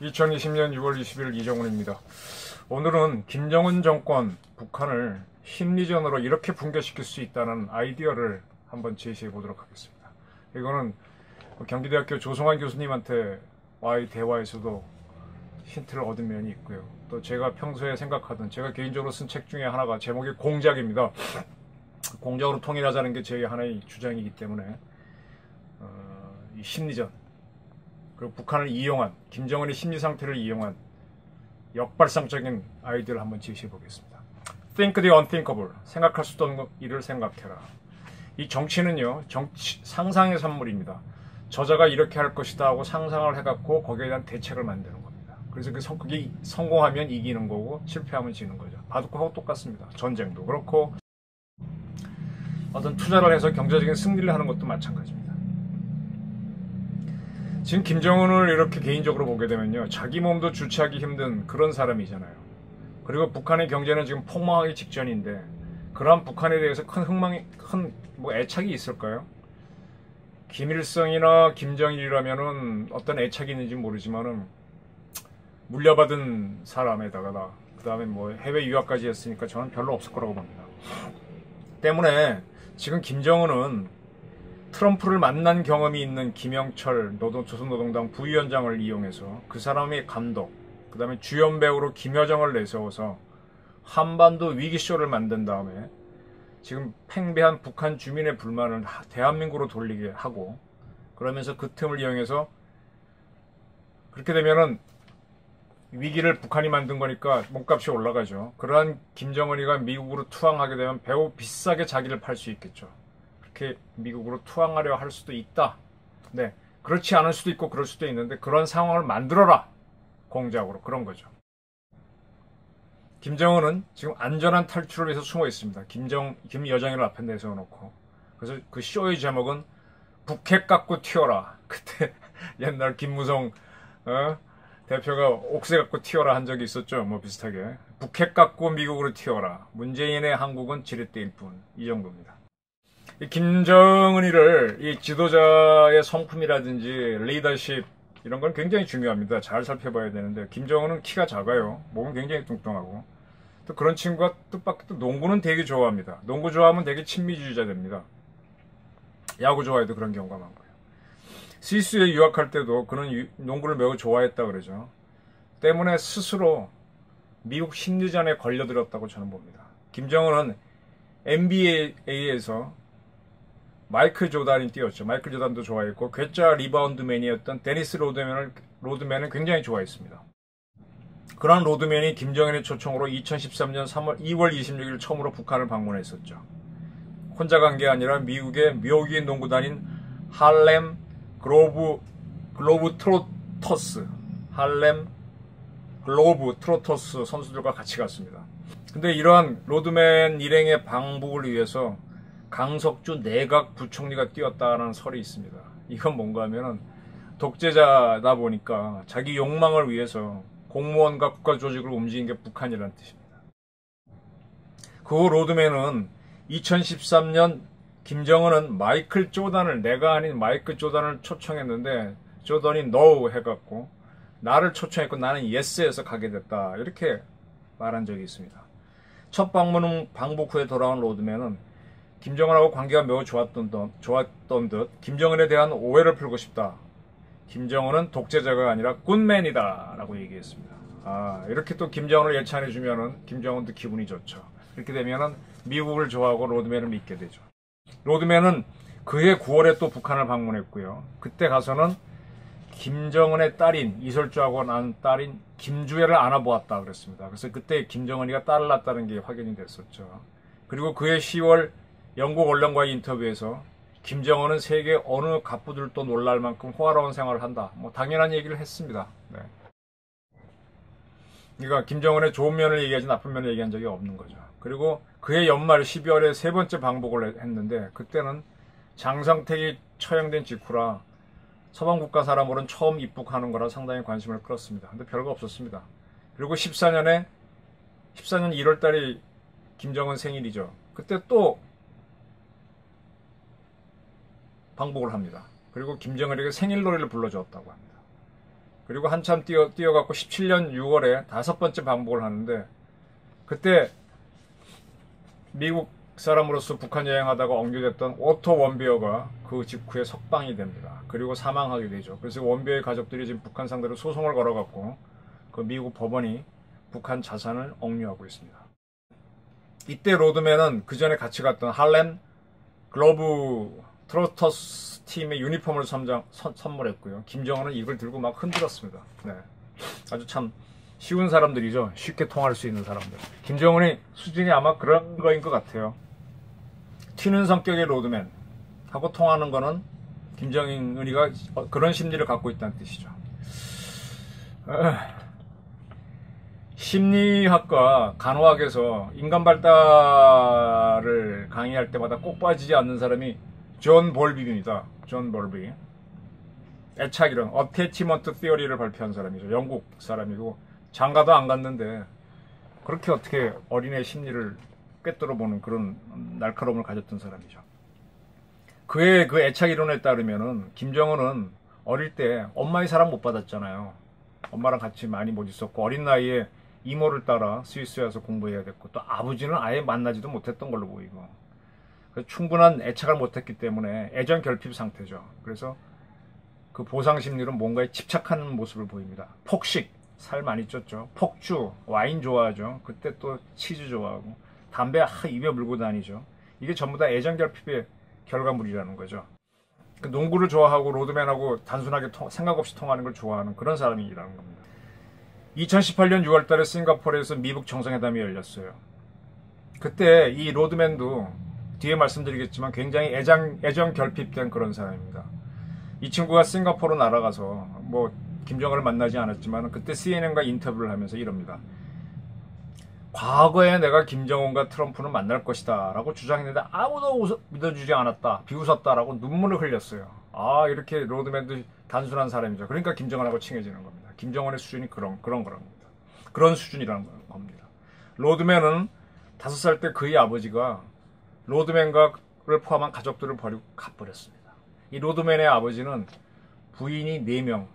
2020년 6월 20일 이정훈입니다. 오늘은 김정은 정권 북한을 심리전으로 이렇게 붕괴시킬 수 있다는 아이디어를 한번 제시해 보도록 하겠습니다. 이거는 경기대학교 조성환 교수님한테 와의 대화에서도 힌트를 얻은 면이 있고요. 또 제가 평소에 생각하던 제가 개인적으로 쓴 책 중에 하나가 제목이 공작입니다. 공작으로 통일하자는 게 제 하나의 주장이기 때문에 어, 이 심리전 그리고 북한을 이용한 김정은의 심리 상태를 이용한 역발상적인 아이디어를 한번 제시해 보겠습니다. Think the unthinkable. 생각할 수 없는 일을 생각해라. 이 정치는요, 정치, 상상의 산물입니다. 저자가 이렇게 할 것이다 하고 상상을 해갖고 거기에 대한 대책을 만드는 겁니다. 그래서 그 성, 그게 성공하면 이기는 거고 실패하면 지는 거죠. 바둑하고 똑같습니다. 전쟁도 그렇고 어떤 투자를 해서 경제적인 승리를 하는 것도 마찬가지입니다. 지금 김정은을 이렇게 개인적으로 보게 되면요. 자기 몸도 주체하기 힘든 그런 사람이잖아요. 그리고 북한의 경제는 지금 폭망하기 직전인데 그러한 북한에 대해서 큰 흥망이 큰 뭐 애착이 있을까요? 김일성이나 김정일이라면은 어떤 애착이 있는지 모르지만은 물려받은 사람에다가 그 다음에 뭐 해외 유학까지 했으니까 저는 별로 없을 거라고 봅니다. 때문에 지금 김정은은 트럼프를 만난 경험이 있는 김영철 노동, 조선노동당 부위원장을 이용해서 그 사람의 감독, 그 다음에 주연 배우로 김여정을 내세워서 한반도 위기쇼를 만든 다음에 지금 팽배한 북한 주민의 불만을 대한민국으로 돌리게 하고 그러면서 그 틈을 이용해서 그렇게 되면은 위기를 북한이 만든 거니까 몸값이 올라가죠. 그러한 김정은이가 미국으로 투항하게 되면 배우 비싸게 자기를 팔 수 있겠죠. 그렇게 미국으로 투항하려 할 수도 있다. 네. 그렇지 않을 수도 있고 그럴 수도 있는데 그런 상황을 만들어라. 공작으로. 그런 거죠. 김정은은 지금 안전한 탈출을 위해서 숨어 있습니다. 김정, 김여정이를 앞에 내세워놓고. 그래서 그 쇼의 제목은 북핵 갖고 튀어라. 그때 옛날 김무성, 어? 대표가 옥새 갖고 튀어라 한 적이 있었죠. 뭐 비슷하게. 북핵 갖고 미국으로 튀어라. 문재인의 한국은 지렛대일 뿐. 이 정도입니다. 이 김정은이를 이 지도자의 성품이라든지 리더십 이런 건 굉장히 중요합니다. 잘 살펴봐야 되는데 김정은은 키가 작아요. 몸은 굉장히 뚱뚱하고 또 그런 친구가 뜻밖의 또 농구는 되게 좋아합니다. 농구 좋아하면 되게 친미주의자 됩니다. 야구 좋아해도 그런 경우가 많고요. 스위스에 유학할 때도 그는 농구를 매우 좋아했다 그러죠. 때문에 스스로 미국 심리전에 걸려들었다고 저는 봅니다. 김정은은 NBA에서 마이클 조단이 뛰었죠. 마이클 조단도 좋아했고 괴짜 리바운드맨이었던 데니스 로드맨을 로드맨은 굉장히 좋아했습니다. 그런 로드맨이 김정은의 초청으로 2013년 3월 2월 26일 처음으로 북한을 방문했었죠. 혼자 간 게 아니라 미국의 묘기인 농구단인 할렘 글로브 글로브 트로터스 할렘 글로브 트로터스 선수들과 같이 갔습니다. 근데 이러한 로드맨 일행의 방북을 위해서 강석주 내각 부총리가 뛰었다는 설이 있습니다. 이건 뭔가 하면은 독재자다 보니까 자기 욕망을 위해서 공무원과 국가 조직을 움직인 게 북한이라는 뜻입니다. 그 로드맨은 2013년 김정은은 마이클 조단을 내가 아닌 마이클 조단을 초청했는데 조던이 no 해갖고 나를 초청했고 나는 yes에서 가게 됐다 이렇게 말한 적이 있습니다. 첫 방문은 방북 후에 돌아온 로드맨은 김정은하고 관계가 매우 좋았던, 좋았던 듯 김정은에 대한 오해를 풀고 싶다. 김정은은 독재자가 아니라 굿맨이다 라고 얘기했습니다. 아 이렇게 또 김정은을 예찬해 주면은 김정은도 기분이 좋죠. 이렇게 되면은 미국을 좋아하고 로드맨을 믿게 되죠. 로드맨은 그해 9월에 또 북한을 방문했고요. 그때 가서는 김정은의 딸인 이설주하고 난 딸인 김주애를 안아보았다 그랬습니다. 그래서 그때 김정은이가 딸을 낳았다는 게 확인이 됐었죠. 그리고 그해 10월 영국 언론과의 인터뷰에서 김정은은 세계 어느 갑부들도 놀랄 만큼 호화로운 생활을 한다. 뭐 당연한 얘기를 했습니다. 네. 그러니까 김정은의 좋은 면을 얘기하지 나쁜 면을 얘기한 적이 없는 거죠. 그리고 그해 연말 12월에 세 번째 방북을 했는데 그때는 장성택이 처형된 직후라 서방 국가 사람으로는 처음 입국하는 거라 상당히 관심을 끌었습니다. 근데 별거 없었습니다. 그리고 14년에 14년 1월 달이 김정은 생일이죠. 그때 또 방북을 합니다. 그리고 김정은에게 생일 노래를 불러주었다고 합니다. 그리고 한참 뛰어, 뛰어갖고 17년 6월에 다섯 번째 방북을 하는데 그때 미국 사람으로서 북한 여행하다가 엉겨졌던 오토 원비어가 그 직후에 석방이 됩니다. 그리고 사망하게 되죠. 그래서 원비어의 가족들이 지금 북한 상대로 소송을 걸어갖고 그 미국 법원이 북한 자산을 억류하고 있습니다. 이때 로드맨은 그 전에 같이 갔던 할렘 글로브 트로터스 팀의 유니폼을 선장, 선, 선물했고요. 김정은은 이걸 들고 막 흔들었습니다. 네. 아주 참 쉬운 사람들이죠. 쉽게 통할 수 있는 사람들. 김정은의 수준이 아마 그런 거인 것 같아요. 튀는 성격의 로드맨 하고 통하는 거는 김정은이가 그런 심리를 갖고 있다는 뜻이죠. 심리학과 간호학에서 인간 발달을 강의할 때마다 꼭 빠지지 않는 사람이 존 볼비입니다. 존 볼비. 애착 이론, 어태치먼트 티어리를 발표한 사람이죠. 영국 사람이고 장가도 안 갔는데 그렇게 어떻게 어린애 심리를 꿰뚫어 보는 그런 날카로움을 가졌던 사람이죠. 그의 그 애착 이론에 따르면은 김정은은 어릴 때 엄마의 사랑 못 받았잖아요. 엄마랑 같이 많이 못 있었고 어린 나이에 이모를 따라 스위스에 와서 공부해야 됐고 또 아버지는 아예 만나지도 못했던 걸로 보이고 충분한 애착을 못했기 때문에 애정 결핍 상태죠. 그래서 그 보상 심리는 뭔가에 집착하는 모습을 보입니다. 폭식, 살 많이 쪘죠. 폭주, 와인 좋아하죠. 그때 또 치즈 좋아하고 담배 하 입에 물고 다니죠. 이게 전부 다 애정 결핍의 결과물이라는 거죠. 그 농구를 좋아하고 로드맨하고 단순하게 통, 생각 없이 통하는 걸 좋아하는 그런 사람이라는 겁니다. 2018년 6월 달에 싱가포르에서 미국 정상회담이 열렸어요. 그때 이 로드맨도 뒤에 말씀드리겠지만 굉장히 애정, 애정 결핍된 그런 사람입니다. 이 친구가 싱가포르 날아가서 뭐 김정은을 만나지 않았지만 그때 CNN과 인터뷰를 하면서 이럽니다. 과거에 내가 김정은과 트럼프는 만날 것이다 라고 주장했는데 아무도 믿어주지 않았다 비웃었다라고 눈물을 흘렸어요. 아 이렇게 로드맨도 단순한 사람이죠. 그러니까 김정은하고 친해지는 겁니다. 김정은의 수준이 그런 그런 거랍니다. 그런 수준이라는 겁니다. 로드맨은 다섯 살 때 그의 아버지가 로드맨과를 포함한 가족들을 버리고 가버렸습니다 이 로드맨의 아버지는 부인이 4명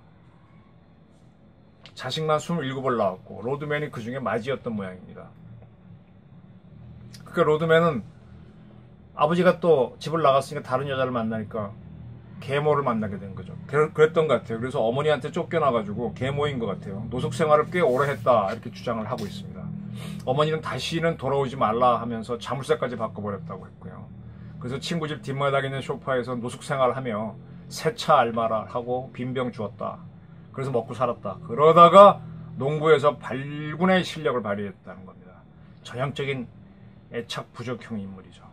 자식만 27을 낳았고 로드맨이 그 중에 맏이였던 모양입니다. 그러니까 로드맨은 아버지가 또 집을 나갔으니까 다른 여자를 만나니까 계모를 만나게 된 거죠. 그랬던 것 같아요. 그래서 어머니한테 쫓겨나가지고 계모인 것 같아요. 노숙 생활을 꽤 오래 했다 이렇게 주장을 하고 있습니다. 어머니는 다시는 돌아오지 말라 하면서 자물쇠까지 바꿔버렸다고 했고요. 그래서 친구 집 뒷마당에 있는 소파에서 노숙 생활을 하며 세차 알바를 하고 빈병 주었다. 그래서 먹고 살았다. 그러다가 농구에서 발군의 실력을 발휘했다는 겁니다. 전형적인 애착 부족형 인물이죠.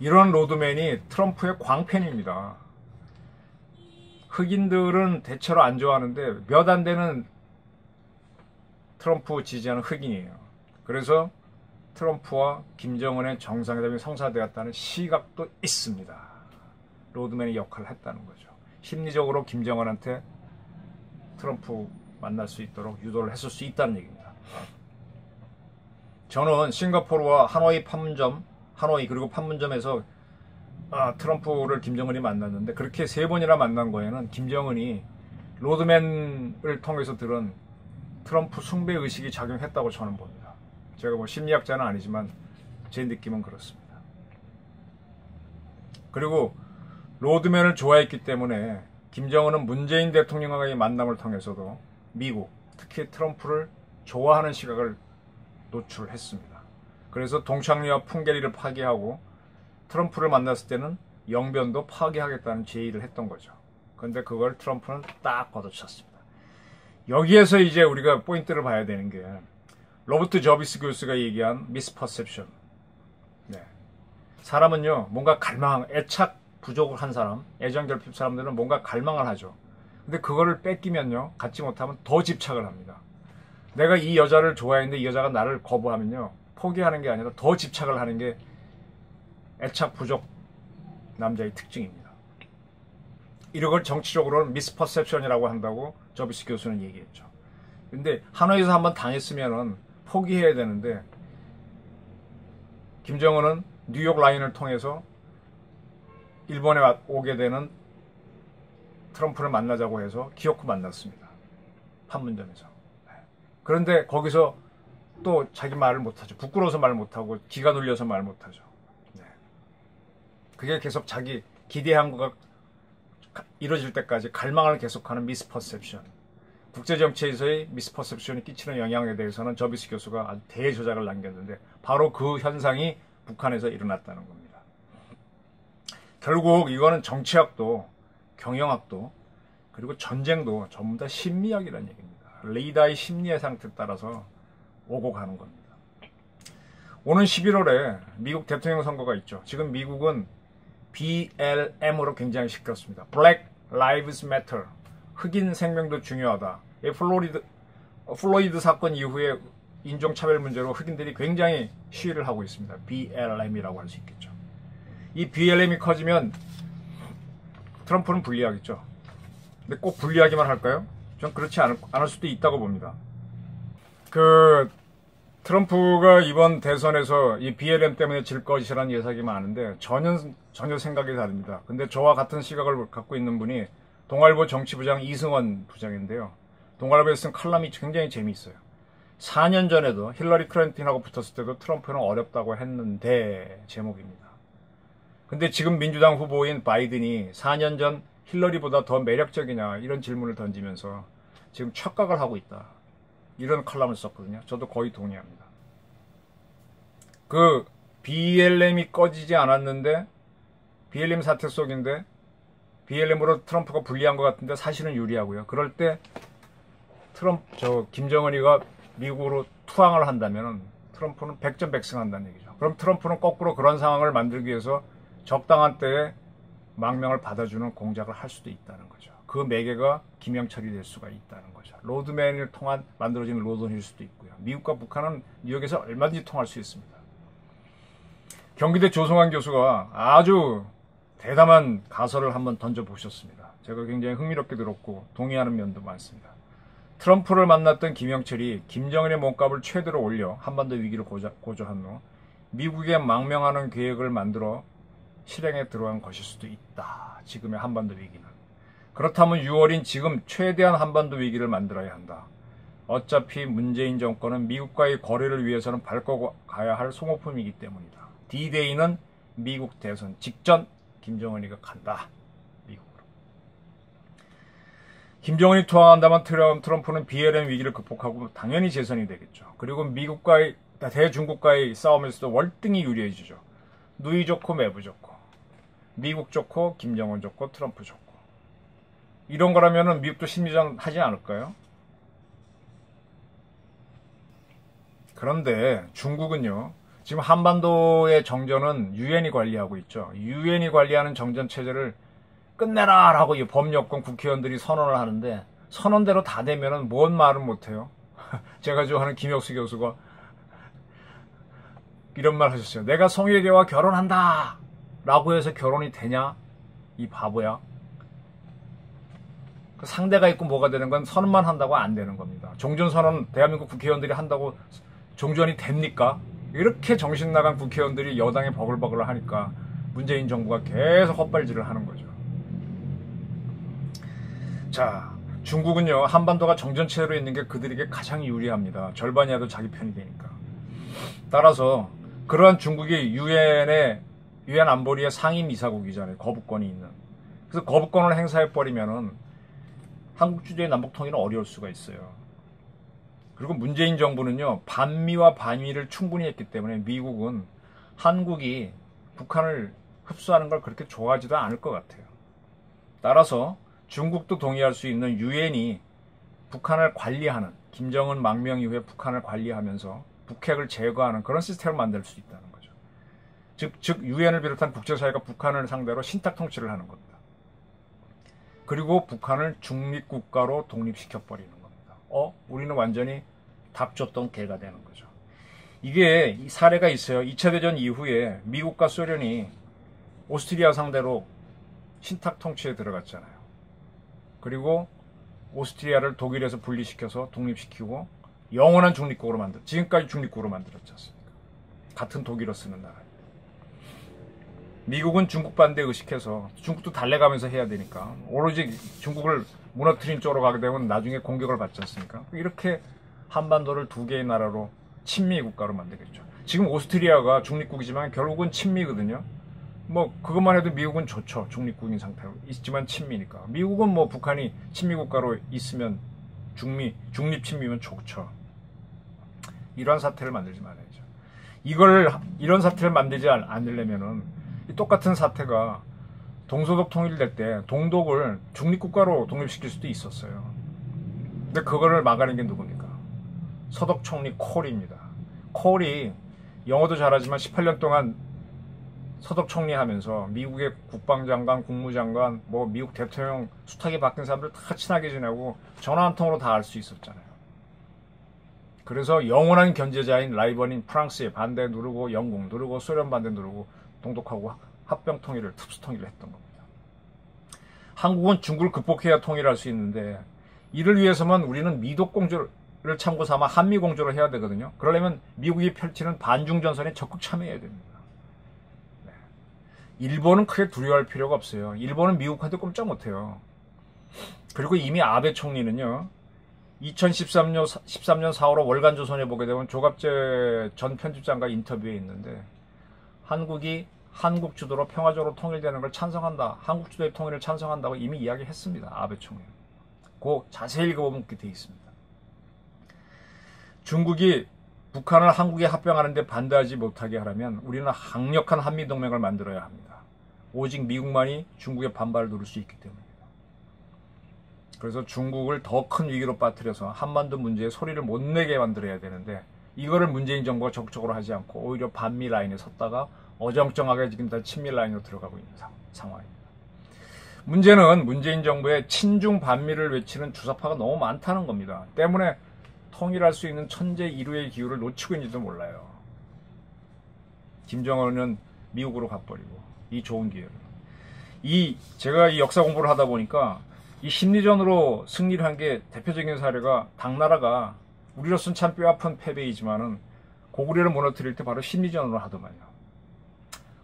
이런 로드맨이 트럼프의 광팬입니다. 흑인들은 대체로 안 좋아하는데 몇 안 되는 트럼프 지지하는 흑인이에요. 그래서 트럼프와 김정은의 정상회담이 성사되었다는 시각도 있습니다. 로드맨이 역할을 했다는 거죠. 심리적으로 김정은한테 트럼프 만날 수 있도록 유도를 했을 수 있다는 얘기입니다. 저는 싱가포르와 하노이 판문점, 하노이 그리고 판문점에서 아, 트럼프를 김정은이 만났는데 그렇게 세 번이나 만난 거에는 김정은이 로드맨을 통해서 들은 트럼프 숭배 의식이 작용했다고 저는 봅니다. 제가 뭐 심리학자는 아니지만 제 느낌은 그렇습니다. 그리고 로드맨을 좋아했기 때문에 김정은은 문재인 대통령과의 만남을 통해서도 미국, 특히 트럼프를 좋아하는 시각을 노출했습니다. 그래서 동창리와 풍계리를 파괴하고 트럼프를 만났을 때는 영변도 파괴하겠다는 제의를 했던 거죠. 그런데 그걸 트럼프는 딱 걷어찼습니다. 여기에서 이제 우리가 포인트를 봐야 되는 게 로버트 저비스 교수가 얘기한 미스퍼셉션. 네. 사람은요, 뭔가 갈망, 애착, 부족을 한 사람, 애정 결핍 사람들은 뭔가 갈망을 하죠. 근데 그거를 뺏기면요, 갖지 못하면 더 집착을 합니다. 내가 이 여자를 좋아했는데 이 여자가 나를 거부하면요, 포기하는 게 아니라 더 집착을 하는 게 애착 부족 남자의 특징입니다. 이런 걸 정치적으로는 미스퍼셉션이라고 한다고 저비스 교수는 얘기했죠. 근데 하노이에서 한번 당했으면은 포기해야 되는데 김정은은 뉴욕 라인을 통해서 일본에 오게 되는 트럼프를 만나자고 해서 기어코 만났습니다. 판문점에서. 네. 그런데 거기서 또 자기 말을 못하죠. 부끄러워서 말 못하고 기가 눌려서 말 못하죠. 네. 그게 계속 자기 기대한 거가 이루어질 때까지 갈망을 계속하는 미스퍼셉션. 국제정치에서의 미스퍼셉션이 끼치는 영향에 대해서는 저비스 교수가 아주 대조작을 남겼는데 바로 그 현상이 북한에서 일어났다는 겁니다. 결국 이거는 정치학도 경영학도 그리고 전쟁도 전부 다 심리학이라는 얘기입니다. 레이다의 심리의 상태에 따라서 오고 가는 겁니다. 오는 11월에 미국 대통령 선거가 있죠. 지금 미국은 BLM으로 굉장히 시끄럽습니다. Black Lives Matter. 흑인 생명도 중요하다. 플로리드, 플로이드 사건 이후에 인종차별 문제로 흑인들이 굉장히 시위를 하고 있습니다. BLM이라고 할 수 있겠죠. 이 BLM이 커지면 트럼프는 불리하겠죠. 근데 꼭 불리하기만 할까요? 전 그렇지 않을, 않을 수도 있다고 봅니다. 그 트럼프가 이번 대선에서 이 BLM 때문에 질 것이라는 예상이 많은데 전혀 전혀 생각이 다릅니다. 근데 저와 같은 시각을 갖고 있는 분이 동아일보 정치부장 이승원 부장인데요. 동아일보에 쓴 칼럼이 굉장히 재미있어요. 4년 전에도 힐러리 클린턴하고 붙었을 때도 트럼프는 어렵다고 했는데 제목입니다. 근데 지금 민주당 후보인 바이든이 4년 전 힐러리보다 더 매력적이냐 이런 질문을 던지면서 지금 착각을 하고 있다. 이런 칼럼을 썼거든요. 저도 거의 동의합니다. 그 BLM이 꺼지지 않았는데 BLM 사태 속인데 BLM으로 트럼프가 불리한 것 같은데 사실은 유리하고요. 그럴 때 트럼프 저 김정은이가 미국으로 투항을 한다면 트럼프는 백전백승한다는 얘기죠. 그럼 트럼프는 거꾸로 그런 상황을 만들기 위해서 적당한 때에 망명을 받아주는 공작을 할 수도 있다는 거죠. 그 매개가 김영철이 될 수가 있다는 거죠. 로드맨을 통한 만들어진 road일 수도 있고요. 미국과 북한은 뉴욕에서 얼마든지 통할 수 있습니다. 경기대 조성환 교수가 아주 대담한 가설을 한번 던져보셨습니다. 제가 굉장히 흥미롭게 들었고 동의하는 면도 많습니다. 트럼프를 만났던 김영철이 김정은의 몸값을 최대로 올려 한반도 위기를 고조한 후 미국에 망명하는 계획을 만들어 실행에 들어간 것일 수도 있다. 지금의 한반도 위기는. 그렇다면 6월인 지금 최대한 한반도 위기를 만들어야 한다. 어차피 문재인 정권은 미국과의 거래를 위해서는 밟고 가야 할 소모품이기 때문이다. D-Day는 미국 대선 직전 김정은이가 간다. 미국으로. 김정은이 투항한다면 트럼프는 BLM 위기를 극복하고 당연히 재선이 되겠죠. 그리고 미국과의 대중국과의 싸움에서도 월등히 유리해지죠. 누이 좋고 매부 좋고 미국 좋고 김정은 좋고 트럼프 좋고 이런 거라면은 미국도 심리전 하지 않을까요? 그런데 중국은요. 지금 한반도의 정전은 유엔이 관리하고 있죠. 유엔이 관리하는 정전 체제를 끝내라라고 이 법여권 국회의원들이 선언을 하는데 선언대로 다 되면은 뭔 말은 못해요. 제가 좋아하는 김혁수 교수가 이런 말 하셨어요. 내가 송혜교와 결혼한다. 라고 해서 결혼이 되냐? 이 바보야. 그 상대가 있고 뭐가 되는 건 선언만 한다고 안 되는 겁니다. 종전 선언 대한민국 국회의원들이 한다고 종전이 됩니까? 이렇게 정신 나간 국회의원들이 여당에 버글버글 하니까 문재인 정부가 계속 헛발질을 하는 거죠. 자, 중국은요, 한반도가 정전체제로 있는 게 그들에게 가장 유리합니다. 절반이라도 자기 편이 되니까. 따라서 그러한 중국이 유엔의 유엔 안보리의 상임 이사국이잖아요. 거부권이 있는. 그래서 거부권을 행사해 버리면은 한국 주도의 남북 통일은 어려울 수가 있어요. 그리고 문재인 정부는요, 반미와 반미를 충분히 했기 때문에 미국은 한국이 북한을 흡수하는 걸 그렇게 좋아하지도 않을 것 같아요. 따라서 중국도 동의할 수 있는 유엔이 북한을 관리하는, 김정은 망명 이후에 북한을 관리하면서 북핵을 제거하는 그런 시스템을 만들 수 있다는 거예요. 즉, 즉 유엔을 비롯한 국제사회가 북한을 상대로 신탁 통치를 하는 겁니다. 그리고 북한을 중립국가로 독립시켜 버리는 겁니다. 어, 우리는 완전히 답 줬던 개가 되는 거죠. 이게 사례가 있어요. 2차 대전 이후에 미국과 소련이 오스트리아 상대로 신탁 통치에 들어갔잖아요. 그리고 오스트리아를 독일에서 분리시켜서 독립시키고 영원한 중립국으로 만들, 지금까지 중립국으로 만들었지 않습니까? 같은 독일어 쓰는 나라. 미국은 중국 반대 의식해서 중국도 달래가면서 해야 되니까 오로지 중국을 무너뜨린 쪽으로 가게 되면 나중에 공격을 받지 않습니까? 이렇게 한반도를 두 개의 나라로 친미 국가로 만들겠죠. 지금 오스트리아가 중립국이지만 결국은 친미거든요. 뭐 그것만 해도 미국은 좋죠. 중립국인 상태로 있지만 친미니까. 미국은 뭐 북한이 친미 국가로 있으면 중미 중립 친미면 좋죠. 이러한 사태를 만들지 말아야죠. 이걸 이런 사태를 만들지 않으려면은 똑같은 사태가 동서독 통일될 때 동독을 중립국가로 독립시킬 수도 있었어요. 근데 그거를 막아낸 게 누굽니까? 서독 총리 콜입니다. 콜이 영어도 잘하지만 18년 동안 서독 총리 하면서 미국의 국방장관, 국무장관, 뭐 미국 대통령 수탁에 바뀐 사람들 다 친하게 지내고 전화 한 통으로 다 알 수 있었잖아요. 그래서 영원한 견제자인 라이번인 프랑스에 반대 누르고 영국 누르고 소련 반대 누르고 동독하고 합병 통일을 특수 통일을 했던 겁니다. 한국은 중국을 극복해야 통일할 수 있는데 이를 위해서만 우리는 미독 공조를 참고 삼아 한미 공조를 해야 되거든요. 그러려면 미국이 펼치는 반중 전선에 적극 참여해야 됩니다. 네. 일본은 크게 두려워할 필요가 없어요. 일본은 미국한테 꼼짝 못해요. 그리고 이미 아베 총리는요. 2013년 13년 4월 월간 조선에 보게 되면 조갑재 전 편집장과 인터뷰에 있는데 한국이 한국 주도로 평화적으로 통일되는 걸 찬성한다. 한국 주도의 통일을 찬성한다고 이미 이야기했습니다. 아베 총리. 그 자세히 읽어보면 그렇게 되어 있습니다. 중국이 북한을 한국에 합병하는데 반대하지 못하게 하려면 우리는 강력한 한미동맹을 만들어야 합니다. 오직 미국만이 중국의 반발을 누를 수 있기 때문입니다. 그래서 중국을 더 큰 위기로 빠뜨려서 한반도 문제에 소리를 못 내게 만들어야 되는데 이거를 문재인 정부가 적극적으로 하지 않고 오히려 반미 라인에 섰다가 어정쩡하게 지금 다 친밀 라인으로 들어가고 있는 상황입니다. 문제는 문재인 정부의 친중 반미를 외치는 주사파가 너무 많다는 겁니다. 때문에 통일할 수 있는 천재 이루의 기후를 놓치고 있는지도 몰라요. 김정은은 미국으로 가버리고 이 좋은 기회를. 이 제가 이 역사 공부를 하다 보니까 이 심리전으로 승리를 한 게 대표적인 사례가 당나라가 우리로서는 참 뼈아픈 패배이지만은 고구려를 무너뜨릴 때 바로 심리전으로 하더만요.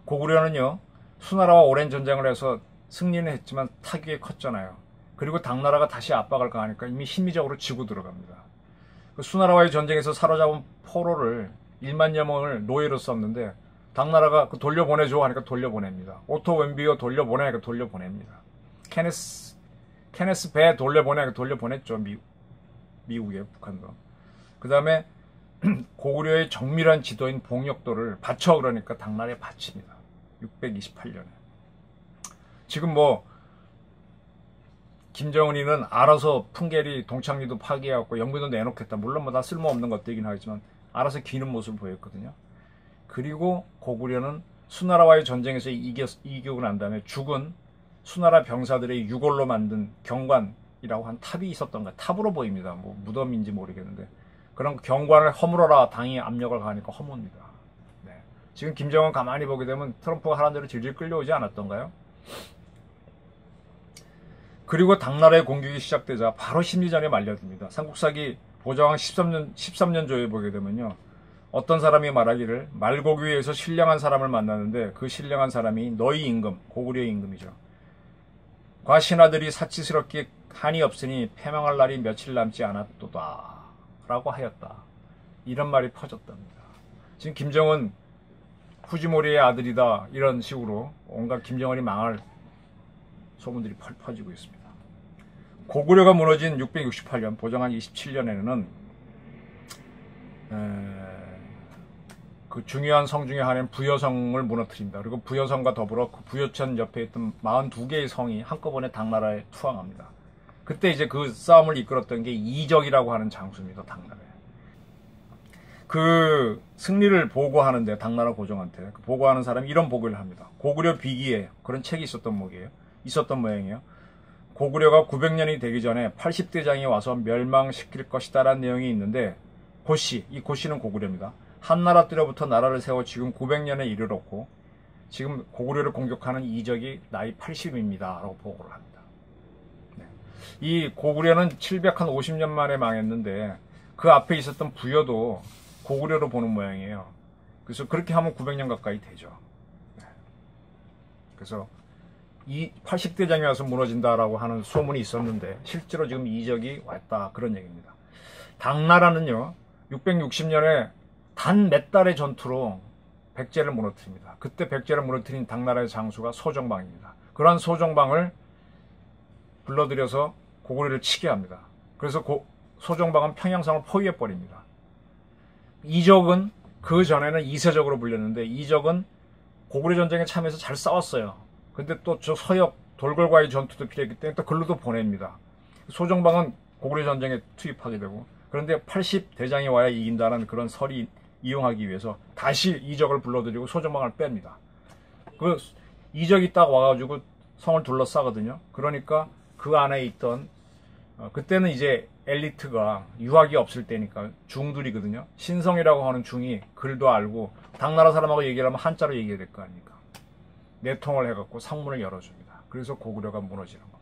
고구려는요, 수나라와 오랜 전쟁을 해서 승리는 했지만 타격이 컸잖아요. 그리고 당나라가 다시 압박을 가하니까 이미 심리적으로 지고 들어갑니다. 그 수나라와의 전쟁에서 사로잡은 포로를 1만여 명을 노예로 썼는데 당나라가 그 돌려보내줘 하니까 돌려보냅니다. 오토 웬비어 돌려보내니까 돌려보냅니다. 케네스 케네스 배 돌려보내니까 돌려보냈죠. 미, 미국에 북한도. 그 다음에 고구려의 정밀한 지도인 봉역도를 바쳐 그러니까 당나라에 바칩니다. 628년에. 지금 뭐 김정은이는 알아서 풍계리 동창리도 파괴하고 영변도 내놓겠다. 물론 뭐 다 쓸모없는 것들이긴 하지만 알아서 기는 모습을 보였거든요. 그리고 고구려는 수나라와의 전쟁에서 이겨, 이기고 난 다음에 죽은 수나라 병사들의 유골로 만든 경관이라고 한 탑이 있었던 가 탑으로 보입니다. 뭐 무덤인지 모르겠는데 그런 경관을 허물어라 당이 압력을 가하니까 허무입니다. 지금 김정은 가만히 보게 되면 트럼프가 하는 대로 질질 끌려오지 않았던가요? 그리고 당나라의 공격이 시작되자 바로 심리전에 말려듭니다. 삼국사기 보정왕 13년, 13년 조에 보게 되면요. 어떤 사람이 말하기를 말고기 위에서 신령한 사람을 만나는데 그 신령한 사람이 너희 임금, 고구려의 임금이죠. 과신하들이 사치스럽게 한이 없으니 패망할 날이 며칠 남지 않았도다. 라고 하였다. 이런 말이 퍼졌답니다. 지금 김정은 후지모리의 아들이다 이런 식으로 온갖 김정은이 망할 소문들이 펄 퍼지고 있습니다. 고구려가 무너진 668년 보정한 27년에는 그 중요한 성 중에 하나인 부여성을 무너뜨립니다. 그리고 부여성과 더불어 그 부여천 옆에 있던 42개의 성이 한꺼번에 당나라에 투항합니다. 그때 이제 그 싸움을 이끌었던 게 이적이라고 하는 장수입니다. 당나라에. 그 승리를 보고하는데 당나라 고종한테 그 보고하는 사람이 이런 보고를 합니다. 고구려 비기에 그런 책이 있었던 모이에요. 있었던 모양이에요. 고구려가 900년이 되기 전에 80대장이 와서 멸망시킬 것이다라는 내용이 있는데 고씨, 이 고씨는 고구려입니다. 한나라 때로부터 나라를 세워 지금 900년에 이르렀고 지금 고구려를 공격하는 이적이 나이 80입니다. 라고 보고를 합니다. 네. 이 고구려는 750년 만에 망했는데 그 앞에 있었던 부여도 고구려로 보는 모양이에요. 그래서 그렇게 하면 900년 가까이 되죠. 네. 그래서 이 80대 장이 와서 무너진다라고 하는 소문이 있었는데 실제로 지금 이적이 왔다 그런 얘기입니다. 당나라는요 660년에 단 몇 달의 전투로 백제를 무너뜨립니다. 그때 백제를 무너뜨린 당나라의 장수가 소정방입니다. 그러한 소정방을 불러들여서 고구려를 치게 합니다. 그래서 고, 소정방은 평양성을 포위해 버립니다. 이적은 그 전에는 이세적으로 불렸는데 이적은 고구려 전쟁에 참여해서 잘 싸웠어요. 근데 또 저 서역 돌궐과의 전투도 필요했기 때문에 또 글로도 보냅니다. 소정방은 고구려 전쟁에 투입하게 되고 그런데 80대장이 와야 이긴다는 그런 설이 이용하기 위해서 다시 이적을 불러들이고 소정방을 뺍니다. 그 이적이 딱 와가지고 성을 둘러싸거든요. 그러니까 그 안에 있던 어, 그때는 이제 엘리트가 유학이 없을 때니까 중들이거든요. 신성이라고 하는 중이 글도 알고 당나라 사람하고 얘기를 하면 한자로 얘기해야 될 거 아닙니까? 내통을 해갖고 상문을 열어줍니다. 그래서 고구려가 무너지는 겁니다.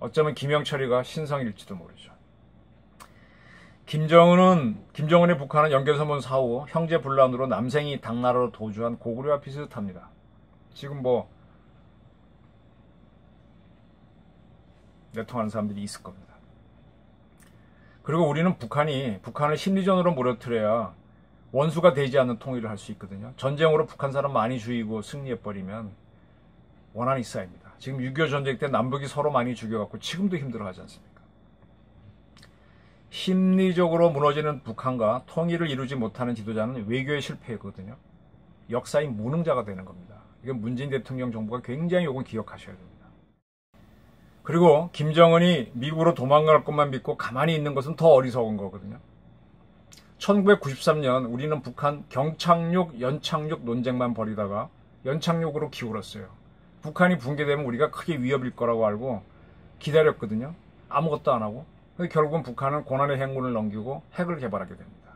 어쩌면 김영철이가 신성일지도 모르죠. 김정은은 김정은의 북한은 연결선문 사후 형제 분란으로 남생이 당나라로 도주한 고구려와 비슷합니다. 지금 뭐 내통하는 사람들이 있을 겁니다. 그리고 우리는 북한이 북한을 심리전으로 몰아틀어야 원수가 되지 않는 통일을 할 수 있거든요. 전쟁으로 북한 사람 많이 죽이고 승리해버리면 원한이 쌓입니다. 지금 6.25 전쟁 때 남북이 서로 많이 죽여갖고 지금도 힘들어하지 않습니까? 심리적으로 무너지는 북한과 통일을 이루지 못하는 지도자는 외교의 실패거든요. 역사의 무능자가 되는 겁니다. 이건 문재인 대통령 정부가 굉장히 요건 기억하셔야 됩니다. 그리고 김정은이 미국으로 도망갈 것만 믿고 가만히 있는 것은 더 어리석은 거거든요. 1993년 우리는 북한 경착륙, 연착륙 논쟁만 벌이다가 연착륙으로 기울었어요. 북한이 붕괴되면 우리가 크게 위협일 거라고 알고 기다렸거든요. 아무것도 안 하고. 결국은 북한은 고난의 행군을 넘기고 핵을 개발하게 됩니다.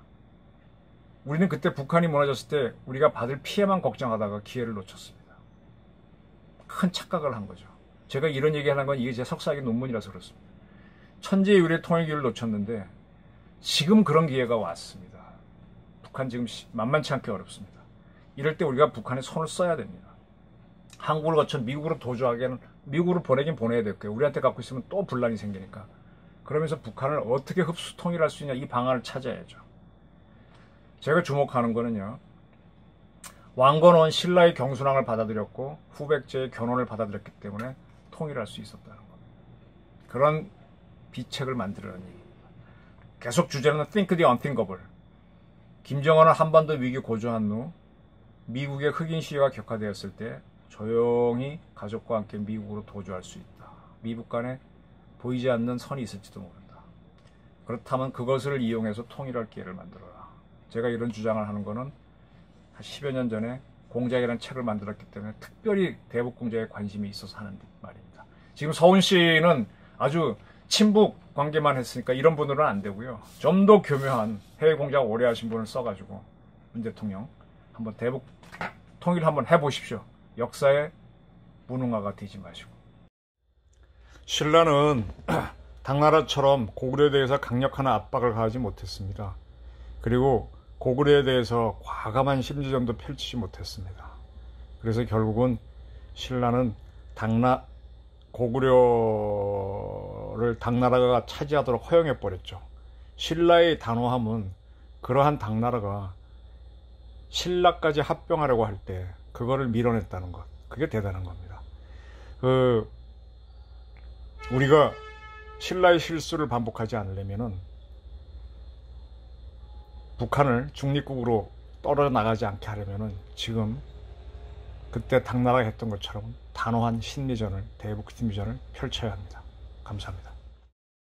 우리는 그때 북한이 무너졌을 때 우리가 받을 피해만 걱정하다가 기회를 놓쳤습니다. 큰 착각을 한 거죠. 제가 이런 얘기 하는 건 이게 제 석사학위 논문이라서 그렇습니다. 천지의 유래 통일기를 놓쳤는데 지금 그런 기회가 왔습니다. 북한 지금 만만치 않게 어렵습니다. 이럴 때 우리가 북한에 손을 써야 됩니다. 한국을 거쳐 미국으로 도주하기에는 미국으로 보내긴 보내야 될 거예요. 우리한테 갖고 있으면 또 분란이 생기니까. 그러면서 북한을 어떻게 흡수 통일할 수 있냐 이 방안을 찾아야죠. 제가 주목하는 거는요. 왕건원 신라의 경순왕을 받아들였고 후백제의 견훤을 받아들였기 때문에 통일할 수 있었다는 겁니다. 그런 비책을 만들어낸 얘기입니다. 계속 주제는 Think the Unthinkable. 김정은은 한반도 위기 고조한 후 미국의 흑인 시위가 격화되었을 때 조용히 가족과 함께 미국으로 도주할 수 있다. 미국 간에 보이지 않는 선이 있을지도 모른다. 그렇다면 그것을 이용해서 통일할 기회를 만들어라. 제가 이런 주장을 하는 것은 한 10여 년 전에 공작이라는 책을 만들었기 때문에 특별히 대북 공작에 관심이 있어서 하는 말입니다. 지금 서훈 씨는 아주 친북 관계만 했으니까 이런 분들은 안 되고요. 좀 더 교묘한 해외 공작 오래 하신 분을 써가지고 문 대통령 한번 대북 통일 한번 해보십시오. 역사의 무능화가 되지 마시고. 신라는 당나라처럼 고구려에 대해서 강력한 압박을 가하지 못했습니다. 그리고 고구려에 대해서 과감한 심리전도 펼치지 못했습니다. 그래서 결국은 신라는 당나 고구려를 당나라가 차지하도록 허용해 버렸죠. 신라의 단호함은 그러한 당나라가 신라까지 합병하려고 할 때 그거를 밀어냈다는 것. 그게 대단한 겁니다. 그 우리가 신라의 실수를 반복하지 않으려면은 북한을 중립국으로 떨어져 나가지 않게 하려면은 지금 그때 당나라가 했던 것처럼 단호한 심리전을 대북 심리전을 펼쳐야 합니다. 감사합니다.